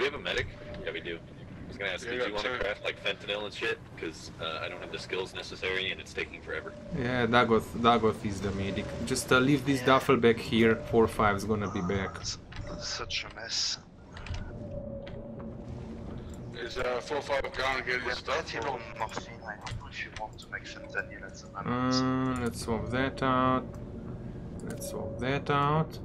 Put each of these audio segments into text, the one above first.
we have a medic? Yeah, we do. I was gonna ask, Yeah, did you want to craft like fentanyl and shit? Because uh, I don't have the skills necessary and it's taking forever. Yeah, Dagoth, Dagoth is the medic. Just uh, leave this Yeah. duffel back here. 4-5 is gonna be back. S- Such a mess. Is uh, 4-5 gonna get We his stuff? or- morphine. I don't know if you want to make fentanyl at the moment. Uh, let's swap that out. Let's swap that out.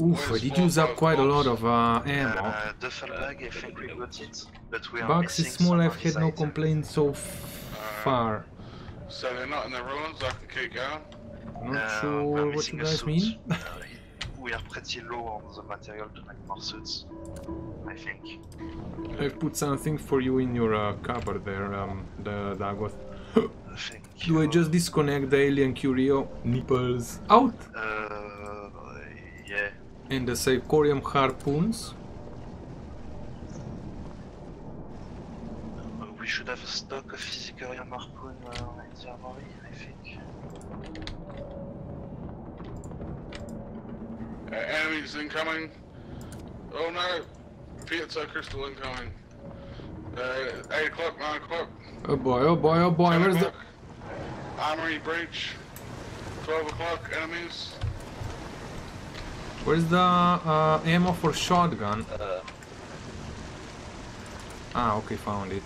Oof, I Where's did use up quite a lot of uh, ammo. Uh, duffel bag, I think we got it, but we are Box is small, I've had his no complaints so f- far. So they're not in the ruins, I can keep going? Not Uh, sure we're what you guys mean. Uh, we are pretty low on the material to make more suits, I think. I've put something for you in your uh, cupboard there, um, the Dagoth. Do I just disconnect the alien curio? Nipples out! Uh, yeah. And the Physicorium harpoons. Uh, We should have a stock of Physicorium harpoon uh, in the armory, I think. Uh, enemies incoming. Oh no! Pizza crystal incoming. Uh, 8 o'clock, 9 o'clock. Oh boy, oh boy, oh boy, 10 where's the... o'clock. Armory breach. 12 o'clock, enemies. Where's the uh, ammo for shotgun? Uh, Ah, okay, found it.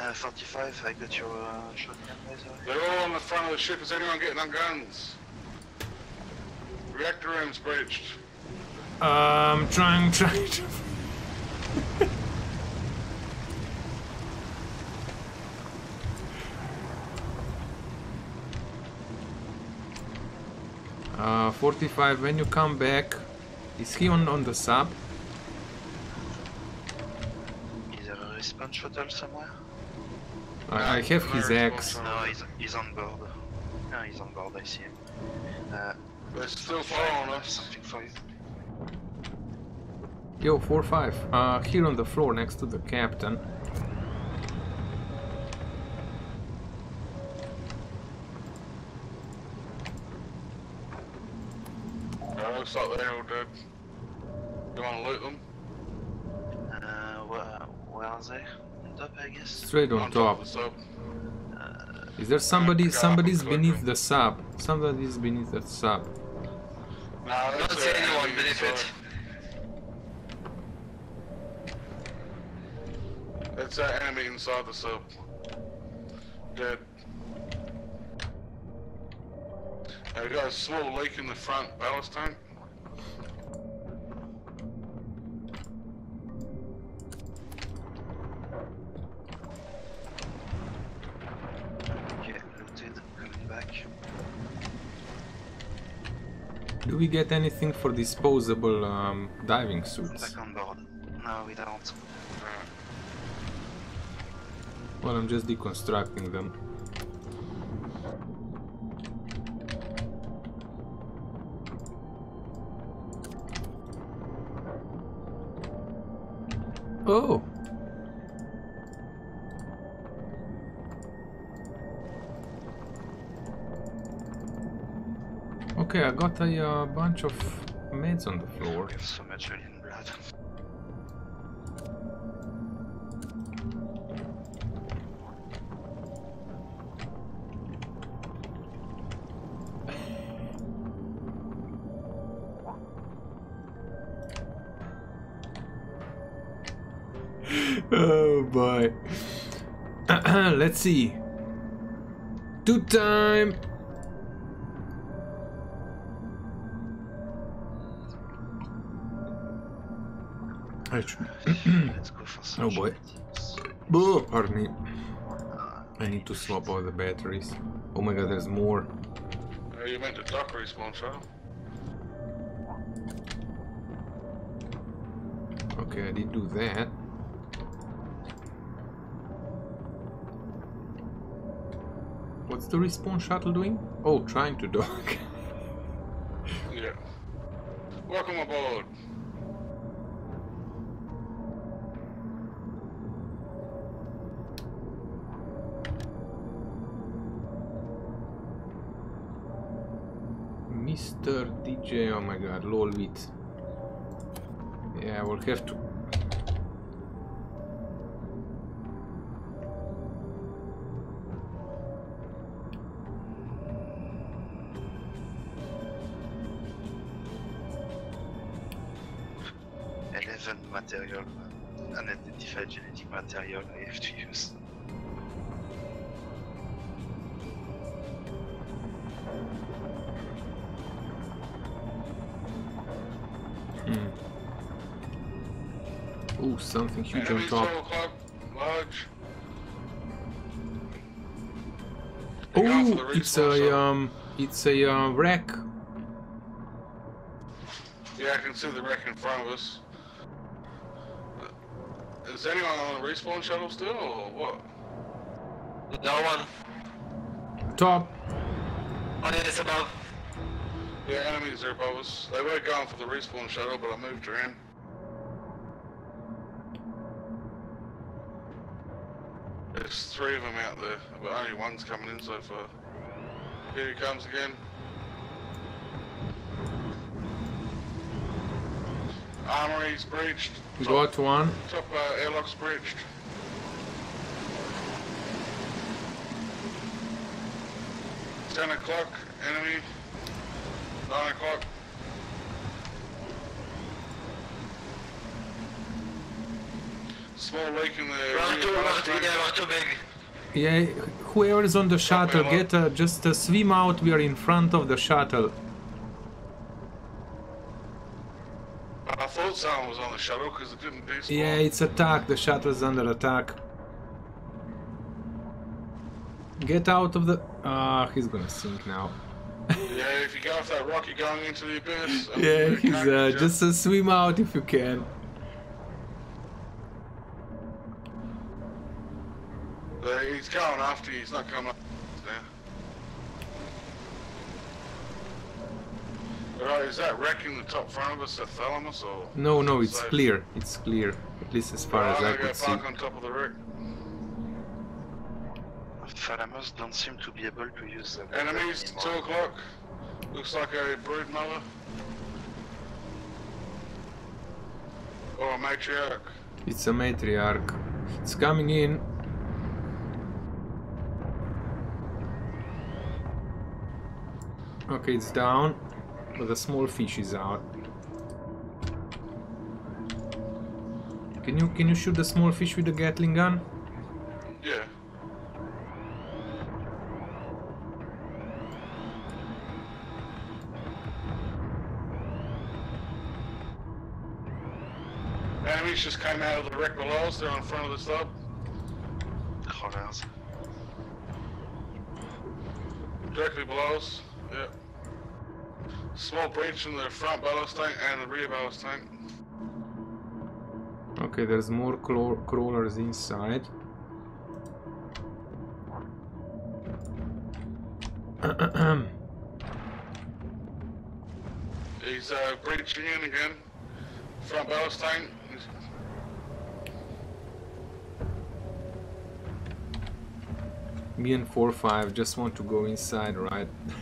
Uh, 45, I got your uh, shotgun laser. They're all on the front of the ship. Is anyone getting on guns? Reactor room's breached. Um, trying, trying to... Uh, 45, when you come back, is he on, on the sub? Is there a respawn shuttle somewhere? I, I have his No axe. No, he's, he's on board. No, he's on board, I see him. Uh, They're still 45, following I have us. Something for you. Yo, 4-5, uh, here on the floor next to the captain. Uh, looks like they're all dead. You wanna loot them? Uh, where, where are they? On top, I guess? Straight on top. of the sub. Is there somebody, God, somebody's beneath the sub. Somebody's beneath the sub. Nah, Don't see uh, anyone beneath it. That's that enemy inside the sub. Dead. Uh, we got a small leak in the front ballast tank. We get anything for disposable um, diving suits? Back on board. No, we don't. Well, I'm just deconstructing them. Oh! Got a uh, bunch of meds on the floor. We have so much alien blood. oh boy. Let's see. Two time. Actually, Let's go for some Oh, boy. shenanigans. oh, pardon me. I need to swap all the batteries. Oh my god, there's more. Uh, you meant the dock respawn shuttle? Okay, I did do that. What's the respawn shuttle doing? Oh, trying to dock. Yeah. Welcome aboard. Oh my god, lol with Yeah, we'll have to. Material, unidentified genetic material I have to use. Something huge on top. large. They're going for Oh, it's a um, it's a uh, wreck. Yeah, I can see the wreck in front of us. Is anyone on the respawn shuttle still, or what? No one. Top. One is above. Yeah, enemies are above us. They were going for the respawn shuttle, but I moved her in. There's three of them out there, but only one's coming in so far. Here he comes again. Armory's breached. Top, Got one. top uh, airlock's breached. Ten o'clock, enemy. Nine o'clock. Small leak in the Round two, rear round blast three, tank. they are too. Yeah, whoever is on the shuttle, me get uh, just uh, swim out. We are in front of the shuttle. I thought someone was on the shuttle because it didn't despawn. Yeah, it's attack. The shuttle's under attack. Get out of the. Ah, he's gonna sink now. Yeah, if you go off that rock, you're going into the abyss. Yeah, he's uh, just uh, swim out if you can. Uh, he's going after you. He's not coming up now. Alright, is that wrecking the top front of us at Thalamus or? No, no, it's Safe. clear. It's clear. At least as far Right, as I'm I gonna could see. park on top of the wreck. Thalamus don't seem to be able to use the Enemies, two o'clock. Looks like a brood mother. Or a matriarch. It's a matriarch. It's coming in. Okay, it's down, but the small fish is out. Can you can you shoot the small fish with the Gatling gun? Yeah. Enemies just came out of the wreck below us. They're in front of the sub. Crawlers. Directly below us. Yep. Small breach in the front ballast tank and the rear ballast tank. Okay, there's more crawlers inside. He's uh, breaching in again. Front ballast tank. Me and 4-5 just want to go inside, right?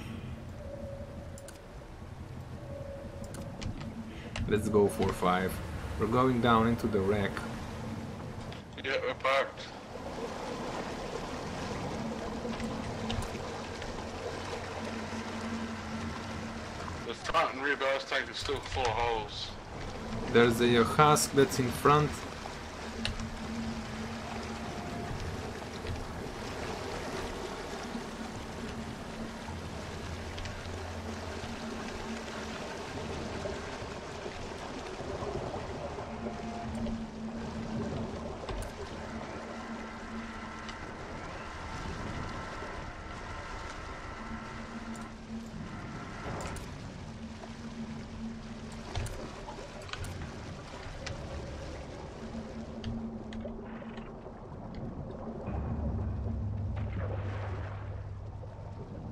Let's go 4-5. We're going down into the wreck. Yeah, we're parked. The front and rear ballast tank is still full of holes. There's a, husk that's in front.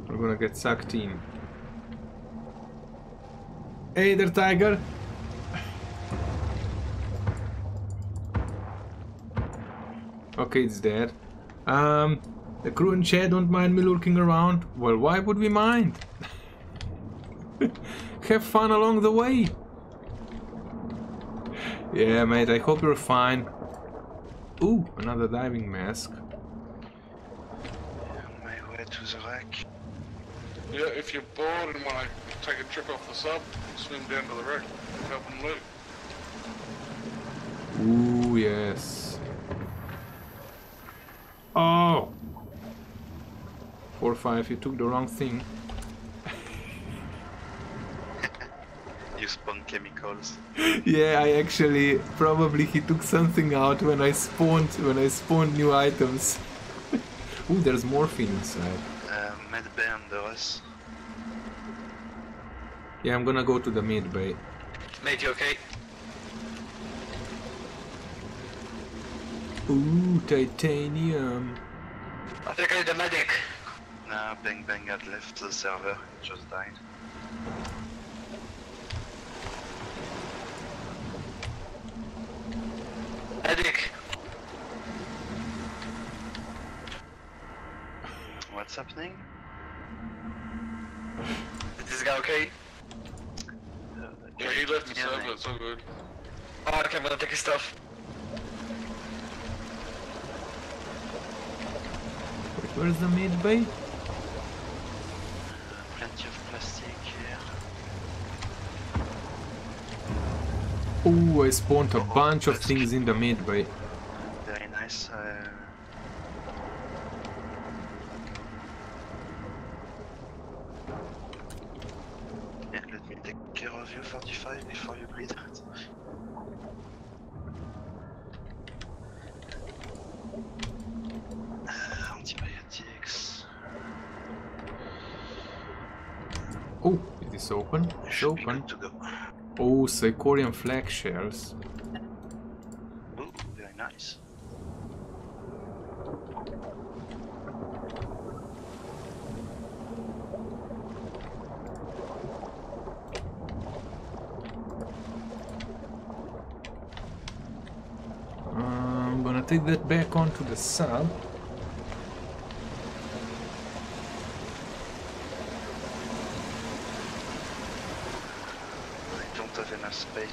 We're gonna get sucked in. Hey there, tiger! Okay, it's dead. Um, the crew and Chad don't mind me lurking around. Well, why would we mind? Have fun along the way. Yeah, mate, I hope you're fine. Ooh, another diving mask. On my way to the wreck. Yeah, if you're bored and want to take a trip off the sub, swim down to the wreck, help them loot. Ooh, yes. Oh! 4-5, you took the wrong thing. You spawn chemicals. Yeah, I actually probably he took something out when I spawned when I spawned new items. Ooh, there's morphine inside. Med bay under us. Yeah, I'm gonna go to the mid bay. Mate, you okay? Ooh, titanium. I think I need a medic. Nah, Bing Bang had left the server. He just died. Medic. What's happening? Is this guy okay? Yeah, he left the yeah, server, mate. it's all good. Oh, okay, I'm gonna take his stuff. Where's the mid bay? Uh, plenty of plastic here. Ooh, I spawned a bunch of things in the mid bay. Very nice. Uh, yeah, let me take care of you, 45, before you bleed out. Uh, antibiotics. Oh, is this open? It's Should be open. good to go. Oh, Sicorian flag shells. Ooh, very nice. I'm gonna take that back onto the sub. I don't have enough space, but there is a tunnel here,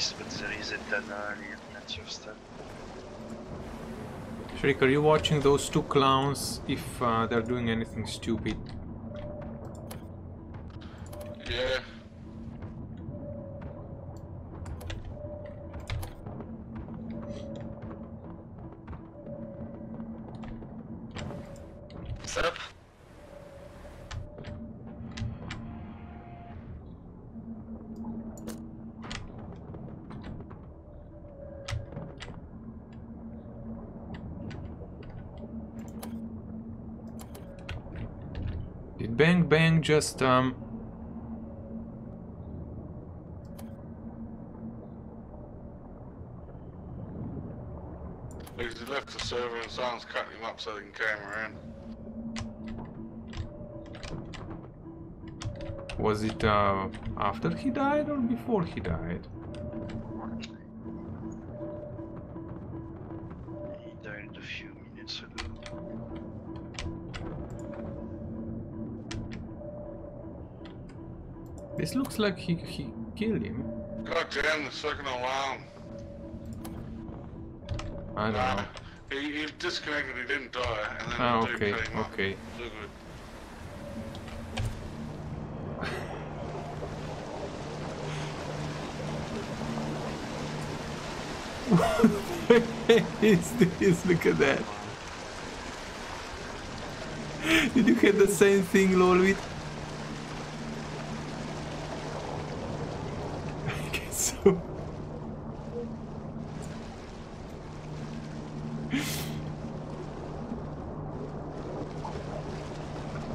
plenty of stuff. Shrik, are you watching those two clowns if uh, they're doing anything stupid? Just um Because he left the server and someone's cut him up so they can him around. was it uh, after he died or before he died? This looks like he he killed him. God damn, the second alarm. I don't Nah, know. he, he disconnected, he didn't die, and then Ah, the okay, cut him up. okay. So good. is this? Look at that. Did you get the same thing, Lolwit? I guess so.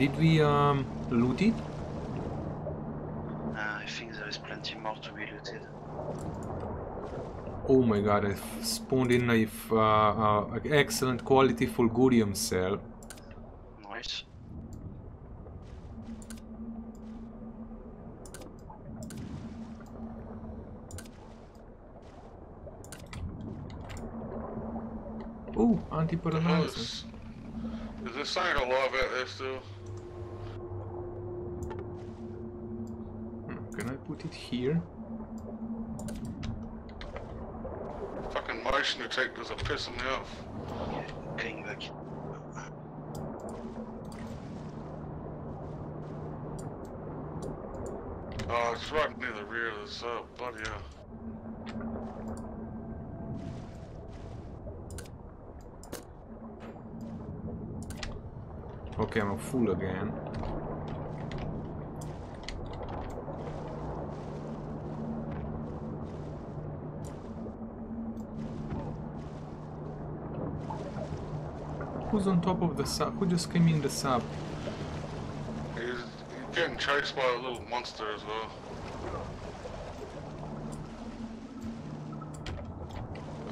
Did we um loot it? Uh, I think there is plenty more to be looted. Oh my god, I spawned in a f- uh, uh, excellent quality Fulgurium cell. Nice. Oh, The anti-paralyzer. is, is there something alive out there still? Can I put it here? Fucking motion detectors are pissing me off. Okay, going back. Oh, it's right near the rear of this, oh, bloody hell. Okay, I'm full again. Who's on top of the sub? Who just came in the sub? He's, he's getting chased by a little monster as well.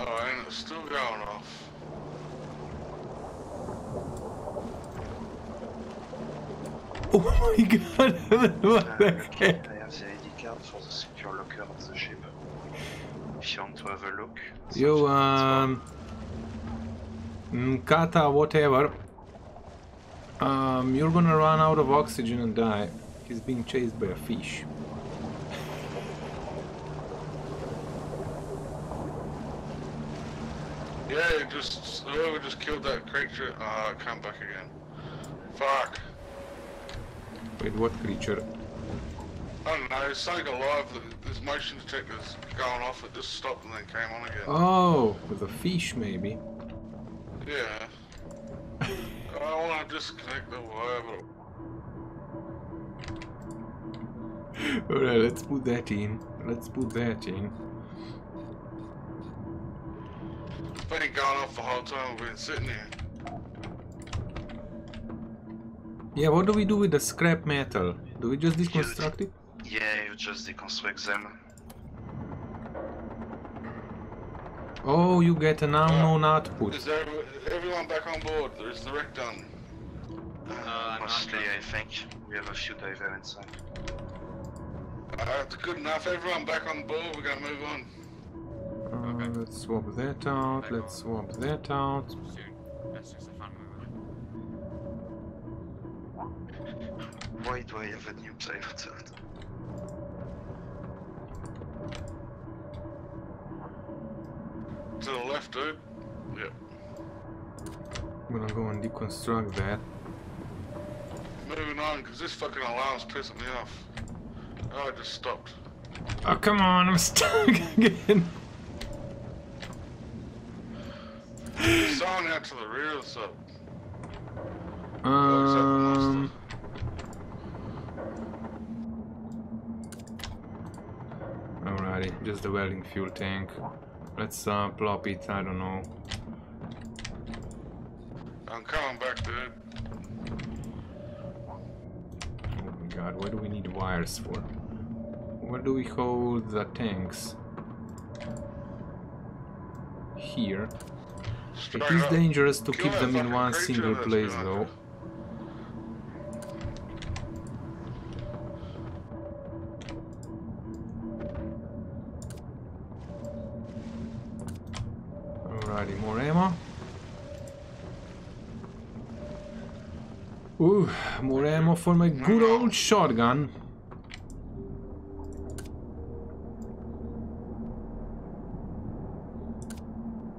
Oh, and it's still going off. Oh my god! what the heck? I have the ID card for the secure locker of the ship. If you want to have a look. Yo, um, Kata, whatever. Um, you're gonna run out of oxygen and die. He's being chased by a fish. Yeah, just, whoever just killed that creature, ah, uh, come back again. Fuck. Wait, what creature? I don't know, it's something alive, that his motion detector's going off, it just stopped and then came on again. Oh, with a fish maybe. Yeah. I want to disconnect the wire, but Alright, let's put that in. Let's put that in. it's been going off the whole time we've been sitting here. Yeah, what do we do with the scrap metal? Do we just deconstruct it? Yeah, you just deconstruct them. Oh, you get an unknown output. Is there, everyone back on board? There's the wreck done. Uh, Mostly, I think. We have a few diver inside. Uh, it's good enough, everyone back on board, we're gonna move on. Uh, let's swap that out. Let's swap that out. Soon. That's just a fun movie. Why do I have a new pilot? To the left, dude. Yep. I'm gonna go and deconstruct that. Moving on, because this fucking alarm's pissing me off. Oh, it just stopped. Oh, come on, I'm stuck again. There's someone out to the rear of the sub. Um, alrighty, just the welding fuel tank. Let's uh, plop it, I don't know. I'm coming back, dude. Oh my god, what do we need wires for? Where do we hold the tanks? Here. It Straight is up. dangerous to Kill keep them in one single place though. Alrighty, more ammo. Ooh, more ammo for my good old shotgun.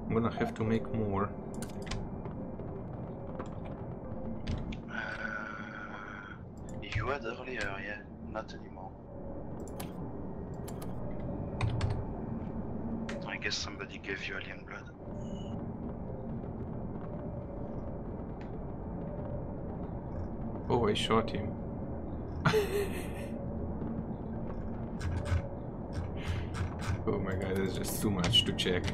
I'm gonna have to make more. Uh, you had earlier, yeah. Not anymore. I guess somebody gave you alien blood. Oh, I shot him. oh my god, there's just too much to check.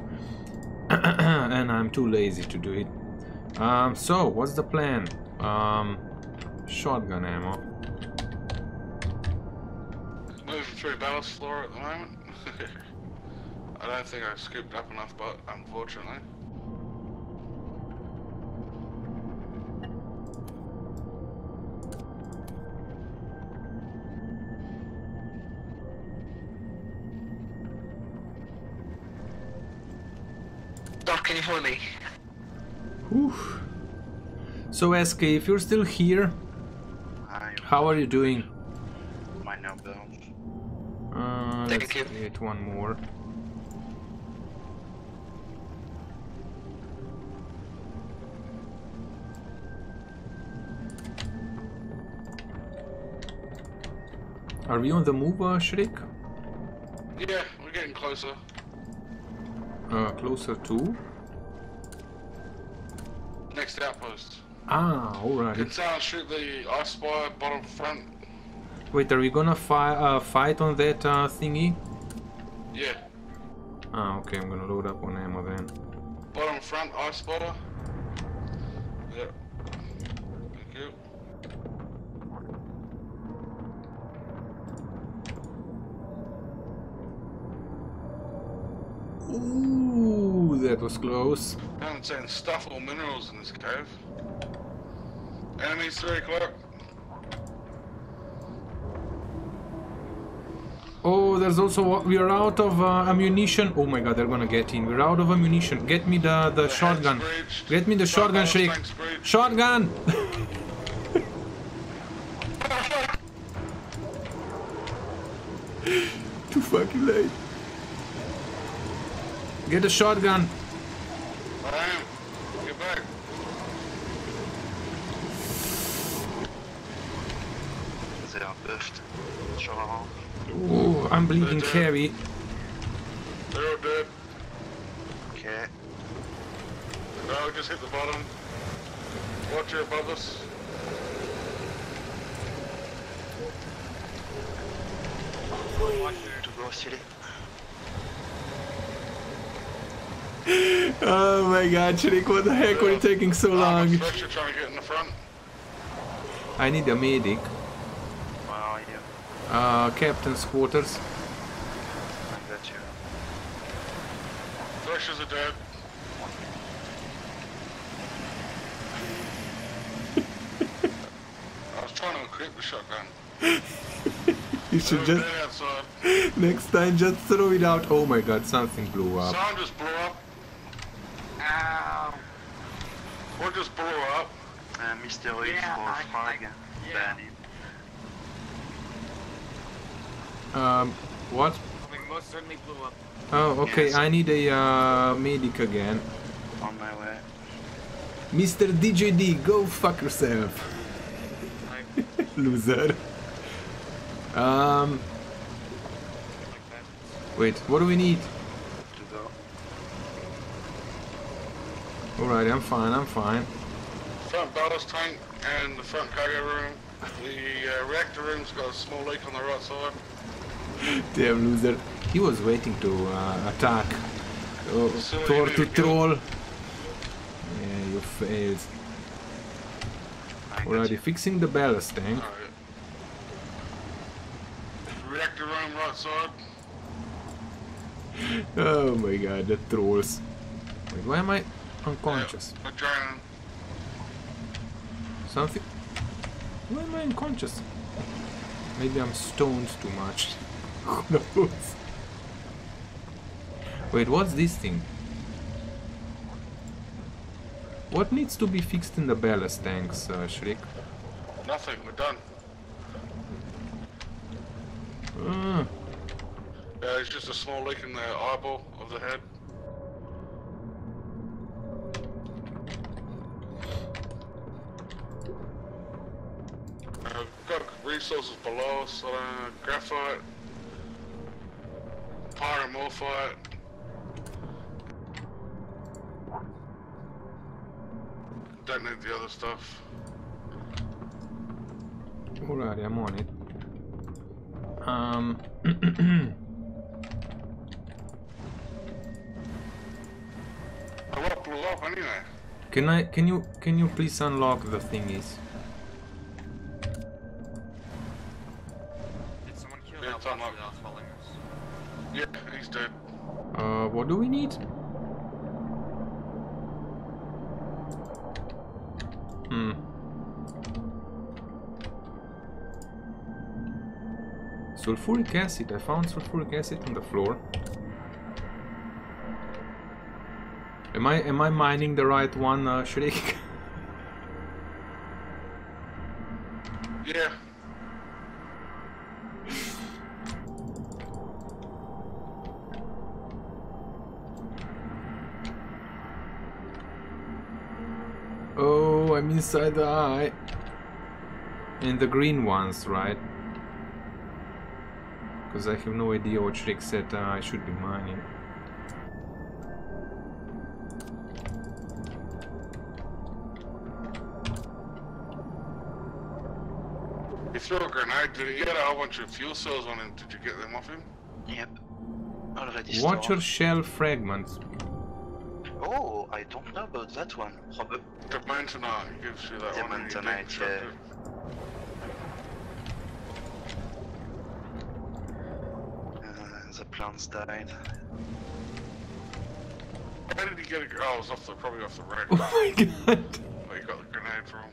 and I'm too lazy to do it. Um, so, what's the plan? Um, shotgun ammo. Moving through ballast floor at the moment. I don't think I scooped up enough, but unfortunately. Doc, can you hear me? Whew. So, SK, if you're still here, I how are you doing? minor burn. Uh, Thank let's you. create one more. Are we on the move, uh, Shrik? Yeah, we're getting closer. Uh, closer to? Next outpost. Ah, alright. Can someone shoot the ice spire bottom front? Wait, are we gonna fi uh, fight on that uh, thingy? Yeah. Ah, okay, I'm gonna load up on ammo then. Bottom front ice spire. Yep. Thank you. Ooh, that was close. haven't seen stuff or minerals in this cave. Enemies three o'clock. Oh, there's also we are out of uh, ammunition. Oh my god, they're gonna get in. We're out of ammunition. Get me the the shotgun. Get me the shotgun, bridge. Shotgun. Too fucking late. Get a shotgun. I am. Get back. They are buffed. Sur. Oh, I'm bleeding heavy. They're all dead. Okay. No, just hit the bottom. Watch your above us. To go Oh my god, Shrik, what the heck were you taking so long? pressure trying to get in the front. I need a medic. Are you? Uh, captain's quarters. I got you. Threshers are dead. I was trying to equip the shotgun. You should just next time just throw it out. Oh my god, something blew up. Someone just blew up. What just blew up? Uh, Mr. X Yeah, for I- frag. I- Ban it. Um, what? Something most certainly blew up. Oh, okay. Yes. I need a uh, medic again. On my way. Mr. DJD, go fuck yourself, loser. Um, wait. What do we need? To go. Alright, I'm fine. I'm fine. Front ballast tank and the front cargo room. The uh, reactor room's got a small leak on the right side. Damn loser. He was waiting to uh, attack. Oh, So you Thor need to troll. Yeah, you failed. I got Alrighty, you. fixing the ballast tank. Alright. Reactor room right side. Oh my god, the trolls. Wait, why am I unconscious? Yeah, we're draining. Something. Why am I unconscious? Maybe I'm stoned too much. Who knows? Wait, what's this thing? What needs to be fixed in the ballast tanks, uh, Shrik? Nothing, we're done. Uh, Uh, it's just a small leak in the eyeball of the head. Uh, got resources below us, uh, graphite, pyromorphite. Don't need the other stuff. alrighty, I'm on it. Um. Uh, what blew up anyway? can I? Can you? Can you please unlock the thingies? Sulfuric acid. I found sulfuric acid on the floor. Am I am I mining the right one, uh, Shrik? Yeah. oh, I'm inside the eye. And the green ones, right? Because I have no idea what Shrik said uh, I should be mining. He threw a grenade. Did he get a whole bunch of fuel cells on him? Did you get them off him? Yep. Already Watcher stored. shell fragments. Oh, I don't know about that one. Prob- The Mantonite gives you that The one. and you Mantonite, deconstruct yeah. it. the plants died. Where did he get it? Oh, it was off the probably off the road. Oh my god. Where you got the grenade from?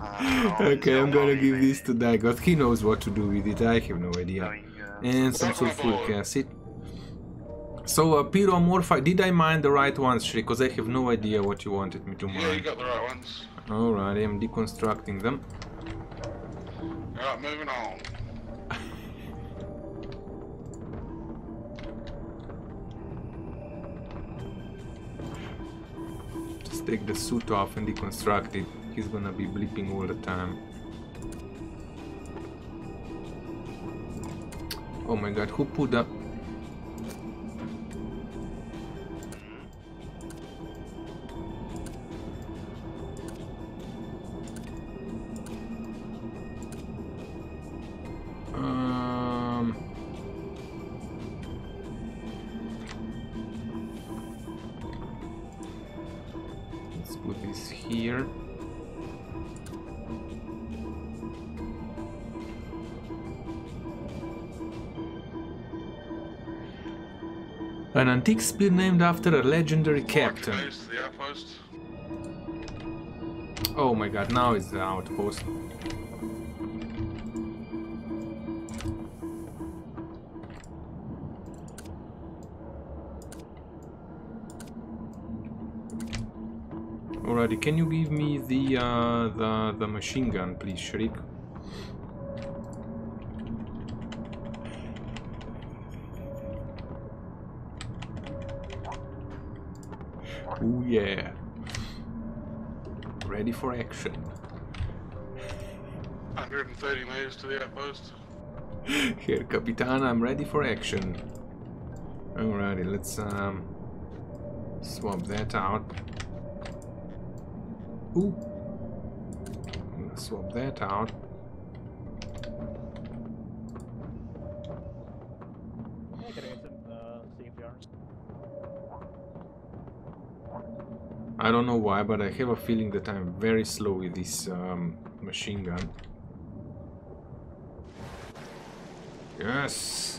Uh, okay, I'm gonna give this. this to Dagoth. He knows what to do with it. I have no idea. Going, uh, And some Welcome sulfuric aboard. acid. So, uh, pyromorphi, did I mine the right ones, Shri? Because I have no idea what you wanted me to mine. Yeah, you got the right ones. Alright, I'm deconstructing them. Alright, moving on. Take the suit off and deconstruct it. He's gonna be bleeping all the time. Oh my god, who put up? Spear named after a legendary captain. Close to the outpost. Oh my god, now it's the outpost. Alrighty, can you give me the uh, the the machine gun, please, Shrik? Oh yeah. Ready for action. 130 meters to the outpost. Here, Capitan, I'm ready for action. Alrighty, let's um swap that out. Ooh. Swap that out. Yeah, can I get some uh, CPRs? I don't know why, but I have a feeling that I'm very slow with this um, machine gun. Yes.